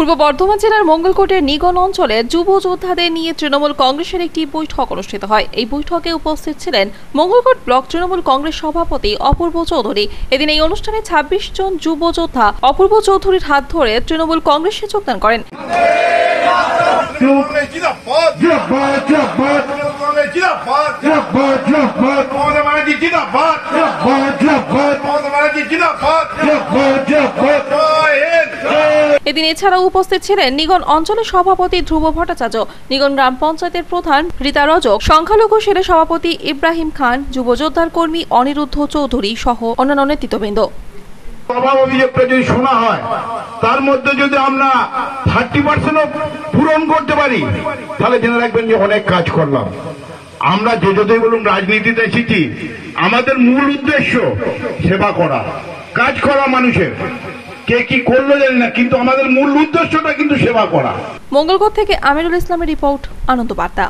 পূর্ব বর্ধমান জেলার মঙ্গলকোটের নিগন অঞ্চলে যুব যোদ্ধাদের নিয়ে তৃণমূল কংগ্রেসের একটি বৈঠক অনুষ্ঠিত হয়। এই বৈঠকে উপস্থিত ছিলেন মঙ্গলকোট ব্লক তৃণমূল কংগ্রেস সভাপতি অপূর্ব চৌধুরী। এদিন এই অনুষ্ঠানে ছাব্বিশ জন যুব যোদ্ধা অপূর্ব চৌধুরীর হাত ধরে তৃণমূল কংগ্রেসে যোগদান করেন। এদিন এছাড়াও উপস্থিত ছিলেন নিগন অঞ্চলের সভাপতি ধ্রুব ভট্টাচার্য, নিগন গ্রাম পঞ্চায়েতের প্রধান রীতা রজক, সংখ্যালঘু সেলের সভাপতি ইব্রাহিম খান যুব যোদ্ধার কর্মী অনিরুদ্ধ চৌধুরী সহ অন্যান্য নেতৃত্ববৃন্দ। অভাব অভিযোগটা যদি শোনা হয়, তার মধ্যে যদি আমরা থার্টি পার্সেন্টও পূরণ করতে পারি, তাহলে জেনে রাখবেন যে অনেক কাজ করলাম। আমরা যে যতই বলুন রাজনীতিতে এসেছি, আমাদের মূল উদ্দেশ্য সেবা করা, কাজ করা মানুষের। কে কি করল জানি না, কিন্তু আমাদের মূল উদ্দেশ্যটা কিন্তু সেবা করা। মঙ্গলগড় থেকে আমিরুল ইসলামের রিপোর্ট আনন্দ বার্তা